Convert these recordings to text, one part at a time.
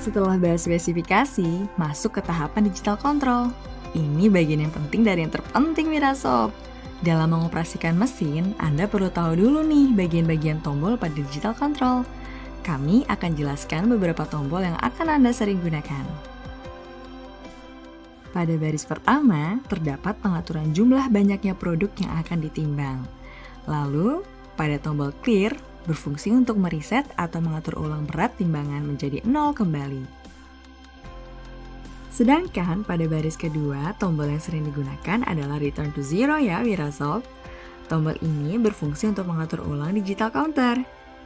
Setelah bahas spesifikasi, masuk ke tahapan digital control. Ini bagian yang penting dari yang terpenting Mirasob. Dalam mengoperasikan mesin, Anda perlu tahu dulu nih bagian-bagian tombol pada digital control. Kami akan jelaskan beberapa tombol yang akan Anda sering gunakan. Pada baris pertama, terdapat pengaturan jumlah banyaknya produk yang akan ditimbang. Lalu, pada tombol clear, berfungsi untuk mereset atau mengatur ulang berat timbangan menjadi nol kembali. Sedangkan pada baris kedua, tombol yang sering digunakan adalah return to zero ya Wirasob. Tombol ini berfungsi untuk mengatur ulang digital counter.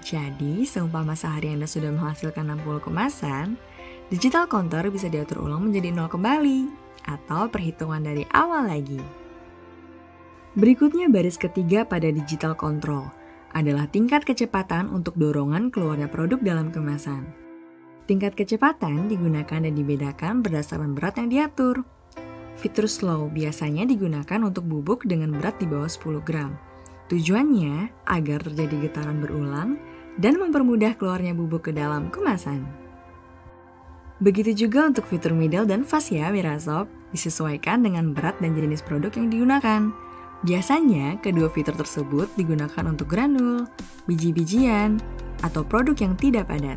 Jadi, seumpama sehari Anda sudah menghasilkan 60 kemasan, digital counter bisa diatur ulang menjadi nol kembali, atau perhitungan dari awal lagi. Berikutnya baris ketiga pada digital control – adalah tingkat kecepatan untuk dorongan keluarnya produk dalam kemasan. Tingkat kecepatan digunakan dan dibedakan berdasarkan berat yang diatur. Fitur slow biasanya digunakan untuk bubuk dengan berat di bawah 10 gram. Tujuannya agar terjadi getaran berulang dan mempermudah keluarnya bubuk ke dalam kemasan. Begitu juga untuk fitur middle dan fast ya, disesuaikan dengan berat dan jenis produk yang digunakan. Biasanya, kedua fitur tersebut digunakan untuk granul, biji-bijian, atau produk yang tidak padat.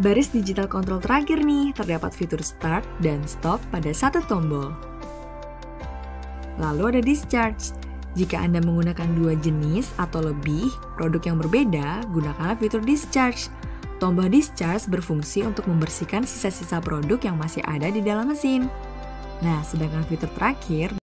Baris digital control terakhir nih, terdapat fitur start dan stop pada satu tombol. Lalu ada discharge. Jika Anda menggunakan dua jenis atau lebih produk yang berbeda, gunakanlah fitur discharge. Tombol discharge berfungsi untuk membersihkan sisa-sisa produk yang masih ada di dalam mesin. Nah, sedangkan fitur terakhir